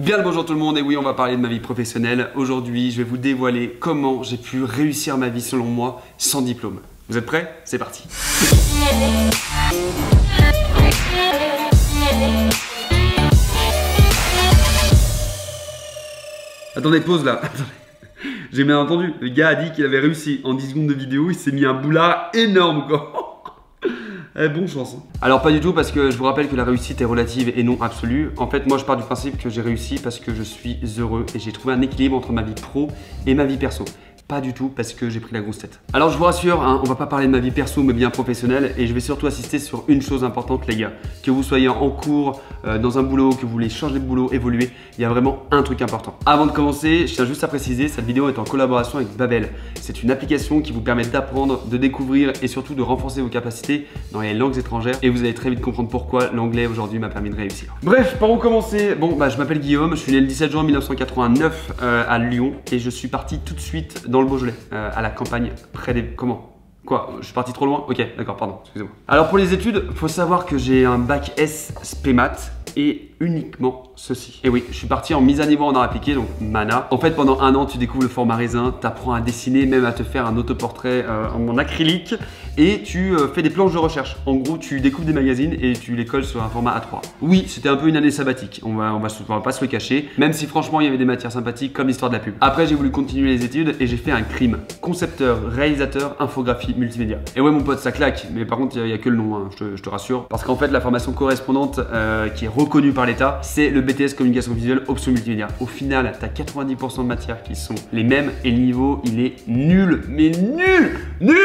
Bien le bonjour tout le monde et oui on va parler de ma vie professionnelle. Aujourd'hui je vais vous dévoiler comment j'ai pu réussir ma vie selon moi sans diplôme. Vous êtes prêts? C'est parti Attendez, pause là. J'ai bien entendu. Le gars a dit qu'il avait réussi. En 10 secondes de vidéo, il s'est mis un boulard énorme quoi. Eh, bon chance. Hein. Alors pas du tout parce que je vous rappelle que la réussite est relative et non absolue. En fait moi je pars du principe que j'ai réussi parce que je suis heureux et j'ai trouvé un équilibre entre ma vie pro et ma vie perso. Pas du tout parce que j'ai pris la grosse tête. Alors je vous rassure, hein, on va pas parler de ma vie perso mais bien professionnelle et je vais surtout assister sur une chose importante les gars. Que vous soyez en cours, euh, dans un boulot, que vous voulez changer de boulot, évoluer, il y a vraiment un truc important. Avant de commencer, je tiens juste à préciser, cette vidéo est en collaboration avec Babel. C'est une application qui vous permet d'apprendre, de découvrir et surtout de renforcer vos capacités dans les langues étrangères et vous allez très vite comprendre pourquoi l'anglais aujourd'hui m'a permis de réussir. Bref, par où commencer Bon, bah je m'appelle Guillaume, je suis né le 17 juin 1989 euh, à Lyon et je suis parti tout de suite dans le Beaujolais, euh, à la campagne, près des... Comment? Quoi? Je suis parti trop loin? Ok, d'accord, pardon, excusez-moi. Alors pour les études, faut savoir que j'ai un bac S SPMAT et uniquement ceci. Et oui, je suis parti en mise à niveau en art appliqué, donc Mana. En fait, pendant un an, tu découvres le format raisin, tu apprends à dessiner, même à te faire un autoportrait euh, en acrylique, et tu euh, fais des planches de recherche. En gros, tu découvres des magazines et tu les colles sur un format A3. Oui, c'était un peu une année sabbatique, on va, on va, on va pas se le cacher, même si franchement, il y avait des matières sympathiques comme l'histoire de la pub. Après, j'ai voulu continuer les études et j'ai fait un crime. Concepteur, réalisateur, infographie, multimédia. Et ouais, mon pote, ça claque, mais par contre, il n'y a, que le nom, hein, je, te, rassure. Parce qu'en fait, la formation correspondante euh, qui est reconnue par l'État, c'est le BTS communication visuelle option multimédia. Au final, tu as 90% de matières qui sont les mêmes et le niveau, il est nul, mais nul, nul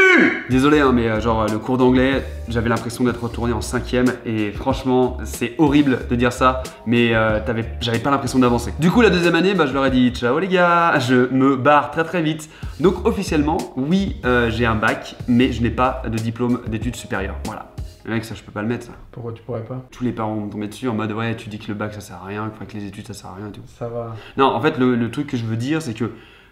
Désolé, hein, mais euh, genre le cours d'anglais, j'avais l'impression d'être retourné en cinquième et franchement, c'est horrible de dire ça, mais euh, j'avais pas l'impression d'avancer. Du coup, la deuxième année, bah, je leur ai dit ciao les gars, je me barre très très vite. Donc officiellement, oui, euh, j'ai un bac, mais je n'ai pas de diplôme d'études supérieures. Voilà. Mec, ça je peux pas le mettre ça. Pourquoi tu pourrais pas Tous les parents vont tomber dessus en mode ouais, tu dis que le bac ça sert à rien, que les études ça sert à rien et tout. Ça va. Non, en fait, le truc que je veux dire, c'est que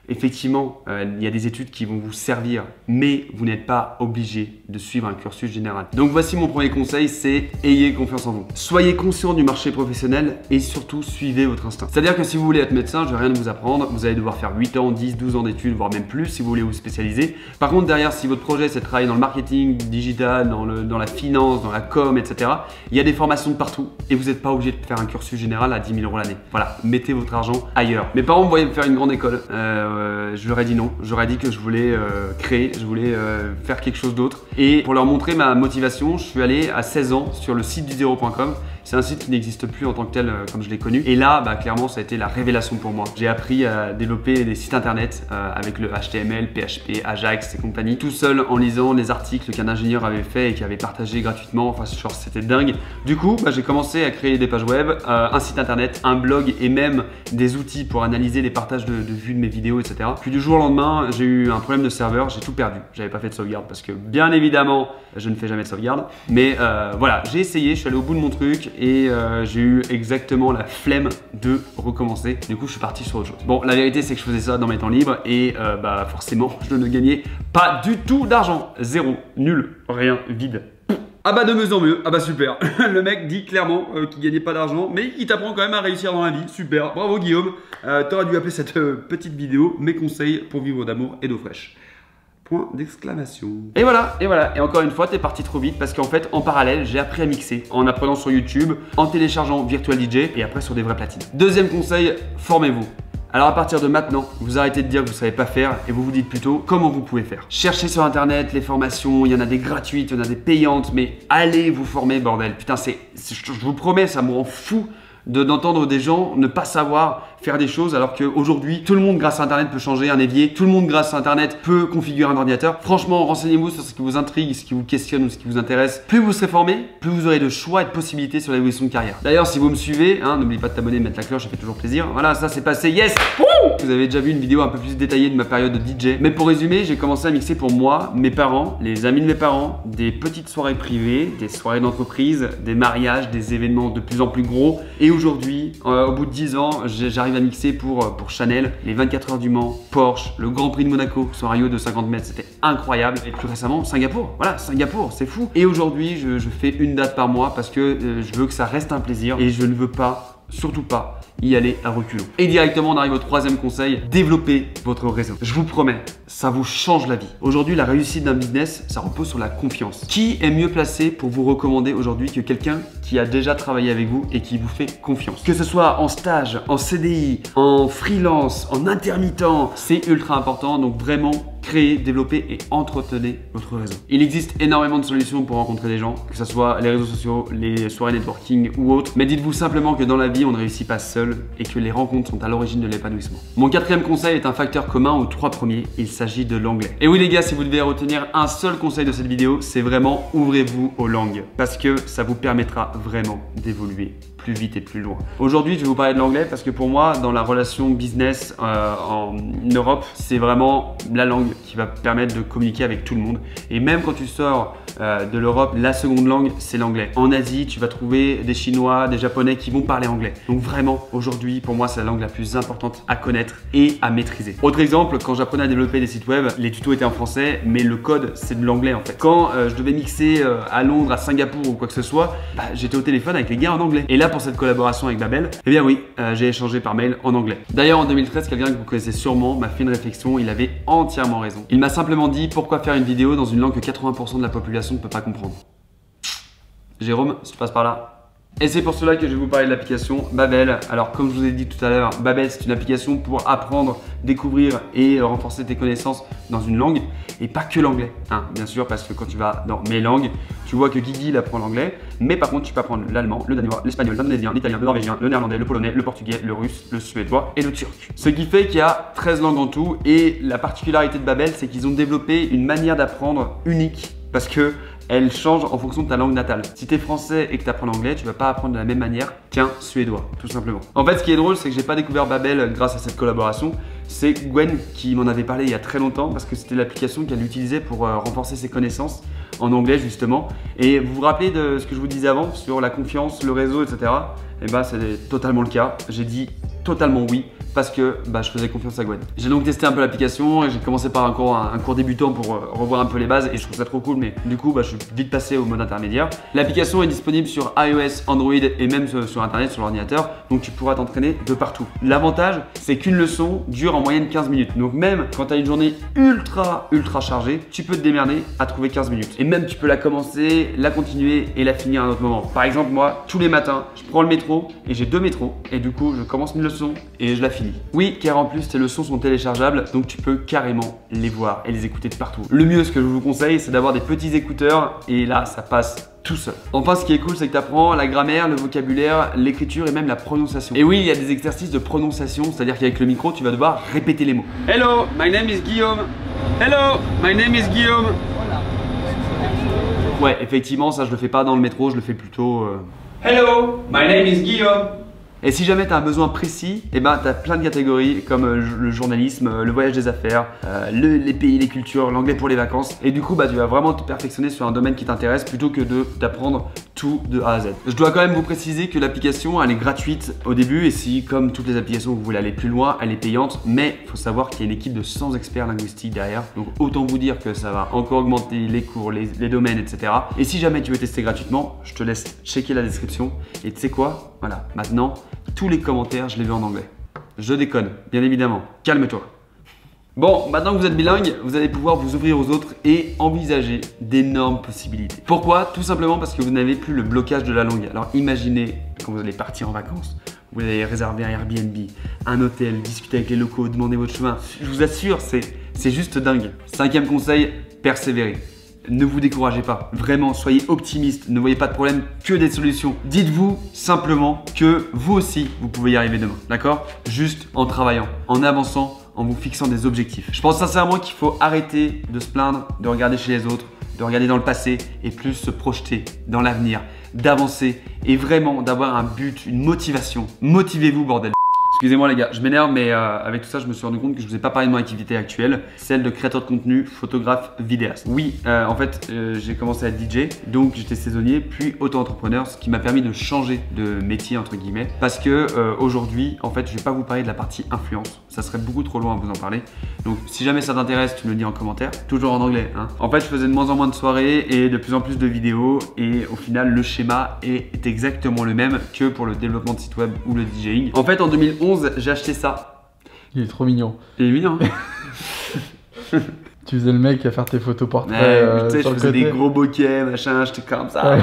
effectivement, euh, il y a des études qui vont vous servir, mais vous n'êtes pas obligé de suivre un cursus général. Donc voici mon premier conseil, c'est ayez confiance en vous. Soyez conscient du marché professionnel et surtout suivez votre instinct. C'est-à-dire que si vous voulez être médecin, je vais rien vous apprendre, vous allez devoir faire 8 ans, 10, 12 ans d'études, voire même plus si vous voulez vous spécialiser. Par contre, derrière, si votre projet c'est de travailler dans le marketing digital, dans, le, dans la finance, dans la com, etc., il y a des formations de partout et vous n'êtes pas obligé de faire un cursus général à 10 000 euros l'année. Voilà, mettez votre argent ailleurs. Mes parents me voyaient faire une grande école. Euh, euh, je leur ai dit non. J'aurais dit que je voulais euh, créer, je voulais euh, faire quelque chose d'autre. Et pour leur montrer ma motivation, je suis allé à 16 ans sur le site du zéro.com c'est un site qui n'existe plus en tant que tel euh, comme je l'ai connu. Et là, bah, clairement, ça a été la révélation pour moi. J'ai appris à développer des sites internet euh, avec le HTML, PHP, Ajax et compagnie, tout seul en lisant les articles qu'un ingénieur avait fait et qui avait partagé gratuitement. Enfin, genre, c'était dingue. Du coup, bah, j'ai commencé à créer des pages web, euh, un site internet, un blog et même des outils pour analyser les partages de, vues de mes vidéos, etc. Puis du jour au lendemain, j'ai eu un problème de serveur, j'ai tout perdu. J'avais pas fait de sauvegarde parce que bien évidemment, je ne fais jamais de sauvegarde. Mais voilà, j'ai essayé, je suis allé au bout de mon truc et euh, j'ai eu exactement la flemme de recommencer. Du coup, je suis parti sur autre chose. Bon, la vérité, c'est que je faisais ça dans mes temps libres et euh, bah forcément, je ne gagnais pas du tout d'argent. Zéro, nul, rien, vide. Ah bah de mieux en mieux, ah bah super. Le mec dit clairement euh, qu'il gagnait pas d'argent, mais il t'apprend quand même à réussir dans la vie. Super, bravo Guillaume. T'aurais dû appeler cette petite vidéo mes conseils pour vivre d'amour et d'eau fraîche d'exclamation. Et voilà, et voilà. Et encore une fois, t'es parti trop vite parce qu'en fait, en parallèle, j'ai appris à mixer en apprenant sur YouTube, en téléchargeant Virtual DJ et après sur des vraies platines. Deuxième conseil, formez-vous. Alors à partir de maintenant, vous arrêtez de dire que vous savez pas faire et vous vous dites plutôt comment vous pouvez faire. Cherchez sur internet les formations, il y en a des gratuites, il y en a des payantes, mais allez vous former bordel. Putain, c'est, je vous promets, ça me rend fou d'entendre des gens ne pas savoir faire des choses alors qu'aujourd'hui tout le monde grâce à internet peut changer un évier, tout le monde grâce à internet peut configurer un ordinateur. Franchement, renseignez-vous sur ce qui vous intrigue, ce qui vous questionne ou ce qui vous intéresse. Plus vous serez formé, plus vous aurez de choix et de possibilités sur l'évolution de carrière. D'ailleurs, si vous me suivez, hein, n'oubliez pas de t'abonner, mettre la cloche, ça fait toujours plaisir. Voilà, ça c'est passé, yes Vous avez déjà vu une vidéo un peu plus détaillée de ma période de DJ. Mais pour résumer, j'ai commencé à mixer pour moi, mes parents, les amis de mes parents, des petites soirées privées, des soirées d'entreprise, des mariages, des événements de plus en plus gros. Et aujourd'hui, euh, au bout de 10 ans, j'arrive à mixer pour, euh, Chanel, les 24 heures du Mans, Porsche, le Grand Prix de Monaco un de 50 mètres, c'était incroyable. Et plus récemment, Singapour. Voilà, Singapour, c'est fou. Et aujourd'hui, je, fais une date par mois parce que euh, je veux que ça reste un plaisir et je ne veux pas, surtout pas, y aller à reculons. Et directement, on arrive au troisième conseil, développer votre réseau. Je vous promets, ça vous change la vie. Aujourd'hui, la réussite d'un business, ça repose sur la confiance. Qui est mieux placé pour vous recommander aujourd'hui que quelqu'un qui a déjà travaillé avec vous et qui vous fait confiance Que ce soit en stage, en CDI, en freelance, en intermittent, c'est ultra important. Donc vraiment, créer, développer et entretenez votre réseau. Il existe énormément de solutions pour rencontrer des gens, que ce soit les réseaux sociaux, les soirées networking ou autres. Mais dites-vous simplement que dans la vie, on ne réussit pas seul et que les rencontres sont à l'origine de l'épanouissement. Mon quatrième conseil est un facteur commun aux trois premiers. Il s'agit de l'anglais. Et oui les gars, si vous devez retenir un seul conseil de cette vidéo, c'est vraiment ouvrez-vous aux langues parce que ça vous permettra vraiment d'évoluer plus vite et plus loin. Aujourd'hui, je vais vous parler de l'anglais parce que pour moi, dans la relation business euh, en Europe, c'est vraiment la langue qui va permettre de communiquer avec tout le monde. Et même quand tu sors euh, de l'Europe, la seconde langue, c'est l'anglais. En Asie, tu vas trouver des Chinois, des Japonais qui vont parler anglais. Donc vraiment, aujourd'hui, pour moi, c'est la langue la plus importante à connaître et à maîtriser. Autre exemple, quand j'apprenais à développer des sites web, les tutos étaient en français, mais le code, c'est de l'anglais en fait. Quand euh, je devais mixer à Londres, à Singapour ou quoi que ce soit, bah, j'étais au téléphone avec les gars en anglais. Et là, pour cette collaboration avec Babel Eh bien oui, euh, j'ai échangé par mail en anglais. D'ailleurs en 2013, quelqu'un que vous connaissez sûrement m'a fait une réflexion, il avait entièrement raison. Il m'a simplement dit pourquoi faire une vidéo dans une langue que 80% de la population ne peut pas comprendre? Jérôme, tu passes par là, et c'est pour cela que je vais vous parler de l'application Babel. Alors comme je vous ai dit tout à l'heure, Babel c'est une application pour apprendre, découvrir et renforcer tes connaissances dans une langue et pas que l'anglais. Hein, bien sûr parce que quand tu vas dans mes langues, tu vois que Guigui il apprend l'anglais, mais par contre tu peux apprendre l'allemand, le danois, l'espagnol, l'indonésien, l'italien, le norvégien, le néerlandais, le polonais, le portugais, le russe, le suédois et le turc. Ce qui fait qu'il y a 13 langues en tout et la particularité de Babel c'est qu'ils ont développé une manière d'apprendre unique parce que elle change en fonction de ta langue natale. Si tu es français et que tu apprends l'anglais, tu vas pas apprendre de la même manière qu'un suédois, tout simplement. En fait, ce qui est drôle, c'est que j'ai pas découvert Babel grâce à cette collaboration. C'est Gwen qui m'en avait parlé il y a très longtemps parce que c'était l'application qu'elle utilisait pour euh, renforcer ses connaissances en anglais justement. Et vous vous rappelez de ce que je vous disais avant sur la confiance, le réseau, etc. Et bah c'est totalement le cas. J'ai dit totalement oui parce que bah, je faisais confiance à Gwen. J'ai donc testé un peu l'application et j'ai commencé par un cours, débutant pour euh, revoir un peu les bases et je trouve ça trop cool mais du coup bah, je suis vite passé au mode intermédiaire. L'application est disponible sur iOS, Android et même sur, internet, sur l'ordinateur donc tu pourras t'entraîner de partout. L'avantage c'est qu'une leçon dure en moyenne 15 minutes donc même quand tu as une journée ultra ultra chargée tu peux te démerder à trouver 15 minutes et même tu peux la commencer, la continuer et la finir à un autre moment. Par exemple moi tous les matins je prends le métro et j'ai deux métros et du coup je commence une leçon et je la finis oui, car en plus tes leçons sont téléchargeables, donc tu peux carrément les voir et les écouter de partout. Le mieux, ce que je vous conseille, c'est d'avoir des petits écouteurs et là, ça passe tout seul. Enfin, ce qui est cool, c'est que tu apprends la grammaire, le vocabulaire, l'écriture et même la prononciation. Et oui, il y a des exercices de prononciation, c'est-à-dire qu'avec le micro, tu vas devoir répéter les mots. Hello, my name is Guillaume. Hello, my name is Guillaume. Ouais, effectivement, ça je le fais pas dans le métro, je le fais plutôt. Euh, Hello, my name is Guillaume. Et si jamais tu as un besoin précis, eh ben, tu as plein de catégories comme euh, le journalisme, euh, le voyage des affaires, euh, les pays, les cultures, l'anglais pour les vacances. Et du coup, bah, tu vas vraiment te perfectionner sur un domaine qui t'intéresse plutôt que d'apprendre de A à Z. Je dois quand même vous préciser que l'application, elle est gratuite au début et si, comme toutes les applications, vous voulez aller plus loin, elle est payante. Mais il faut savoir qu'il y a une équipe de 100 experts linguistiques derrière. Donc autant vous dire que ça va encore augmenter les cours, les, les domaines, etc. Et si jamais tu veux tester gratuitement, je te laisse checker la description. Et tu sais quoi? Voilà, maintenant, tous les commentaires, je les veux en anglais. Je déconne, bien évidemment. Calme-toi. Bon, maintenant que vous êtes bilingue, vous allez pouvoir vous ouvrir aux autres et envisager d'énormes possibilités. Pourquoi? Tout simplement parce que vous n'avez plus le blocage de la langue. Alors imaginez quand vous allez partir en vacances, vous allez réserver un Airbnb, un hôtel, discuter avec les locaux, demander votre chemin. Je vous assure, c'est juste dingue. Cinquième conseil, persévérer ne vous découragez pas. Vraiment, soyez optimiste. Ne voyez pas de problème, que des solutions. Dites-vous simplement que vous aussi, vous pouvez y arriver demain. D'accord? Juste en travaillant, en avançant, en vous fixant des objectifs. Je pense sincèrement qu'il faut arrêter de se plaindre, de regarder chez les autres, de regarder dans le passé et plus se projeter dans l'avenir, d'avancer et vraiment d'avoir un but, une motivation. Motivez-vous, bordel Excusez-moi les gars, je m'énerve, mais euh, avec tout ça, je me suis rendu compte que je vous ai pas parlé de mon activité actuelle, celle de créateur de contenu, photographe, vidéaste. Oui, euh, en fait, euh, j'ai commencé à DJ, donc j'étais saisonnier, puis auto-entrepreneur, ce qui m'a permis de changer de métier entre guillemets, parce que aujourd'hui, en fait, je vais pas vous parler de la partie influence, ça serait beaucoup trop loin à vous en parler. Donc, si jamais ça t'intéresse, tu me le dis en commentaire, toujours en anglais. Hein. En fait, je faisais de moins en moins de soirées et de plus en plus de vidéos, et au final, le schéma est exactement le même que pour le développement de site web ou le DJing. En fait, en 2011 j'ai acheté ça. Il est trop mignon. Il est mignon. Hein. tu faisais le mec à faire tes photos portraits. Euh, je faisais des gros bokeh, machin, j'étais comme ça.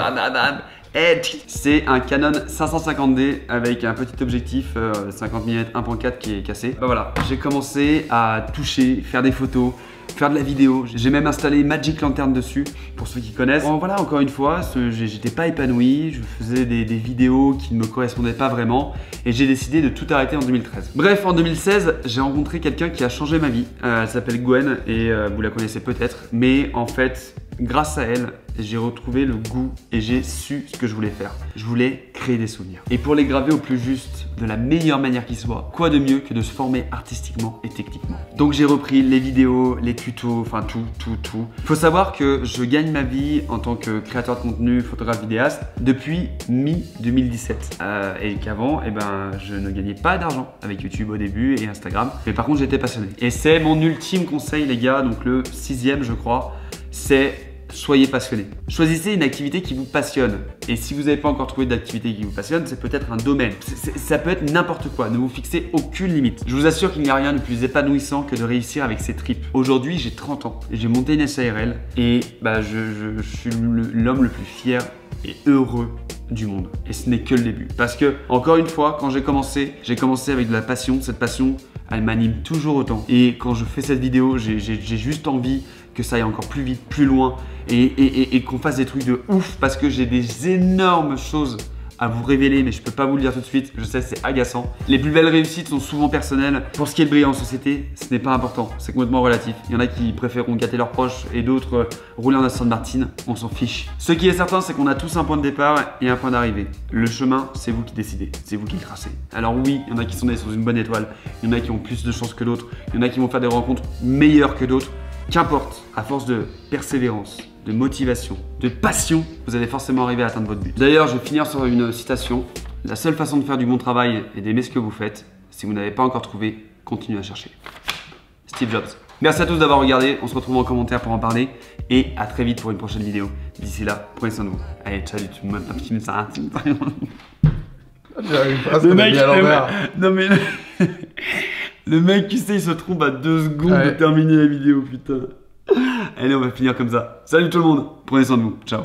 C'est un Canon 550D avec un petit objectif 50 mm 1.4 qui est cassé. Bah voilà, j'ai commencé à toucher, faire des photos, faire de la vidéo. J'ai même installé Magic Lantern dessus, pour ceux qui connaissent. Bon, voilà, encore une fois, j'étais pas épanoui, je faisais des, vidéos qui ne me correspondaient pas vraiment, et j'ai décidé de tout arrêter en 2013. Bref, en 2016, j'ai rencontré quelqu'un qui a changé ma vie. Euh, elle s'appelle Gwen, et euh, vous la connaissez peut-être, mais en fait, grâce à elle, j'ai retrouvé le goût et j'ai su ce que je voulais faire. Je voulais créer des souvenirs. Et pour les graver au plus juste, de la meilleure manière qui soit, quoi de mieux que de se former artistiquement et techniquement. Donc j'ai repris les vidéos, les tutos, enfin tout, tout, tout. Il faut savoir que je gagne ma vie en tant que créateur de contenu, photographe, vidéaste depuis mi-2017. Euh, et qu'avant, eh ben, je ne gagnais pas d'argent avec YouTube au début et Instagram. Mais par contre, j'étais passionné. Et c'est mon ultime conseil, les gars, donc le sixième, je crois, c'est soyez passionné. Choisissez une activité qui vous passionne. Et si vous n'avez pas encore trouvé d'activité qui vous passionne, c'est peut-être un domaine. ça peut être n'importe quoi. Ne vous fixez aucune limite. Je vous assure qu'il n'y a rien de plus épanouissant que de réussir avec ses tripes. Aujourd'hui, j'ai 30 ans. J'ai monté une SARL et bah, je, suis l'homme le plus fier et heureux du monde. Et ce n'est que le début. Parce que, encore une fois, quand j'ai commencé, j'ai commencé avec de la passion. Cette passion, elle m'anime toujours autant. Et quand je fais cette vidéo, j'ai juste envie que ça aille encore plus vite, plus loin et, qu'on fasse des trucs de ouf parce que j'ai des énormes choses à vous révéler, mais je peux pas vous le dire tout de suite. Je sais, c'est agaçant. Les plus belles réussites sont souvent personnelles. Pour ce qui est de briller en société, ce n'est pas important. C'est complètement relatif. Il y en a qui préféreront gâter leurs proches et d'autres euh, rouler en Aston Martin. On s'en fiche. Ce qui est certain, c'est qu'on a tous un point de départ et un point d'arrivée. Le chemin, c'est vous qui décidez. C'est vous qui le tracez. Alors oui, il y en a qui sont nés sur une bonne étoile. Il y en a qui ont plus de chance que d'autres. Il y en a qui vont faire des rencontres meilleures que d'autres. Qu'importe, à force de persévérance, de motivation, de passion, vous allez forcément arriver à atteindre votre but. D'ailleurs, je vais finir sur une citation. La seule façon de faire du bon travail et d'aimer ce que vous faites, si vous n'avez pas encore trouvé, continuez à chercher. Steve Jobs. Merci à tous d'avoir regardé, on se retrouve en commentaire pour en parler et à très vite pour une prochaine vidéo. D'ici là, prenez soin de vous. Allez, ciao, tu me un petit message. J'arrive pas, le mec, non mais le mec, tu sais, il se trompe à deux secondes de terminer la vidéo, putain. Allez, on va finir comme ça. Salut tout le monde, prenez soin de vous. Ciao.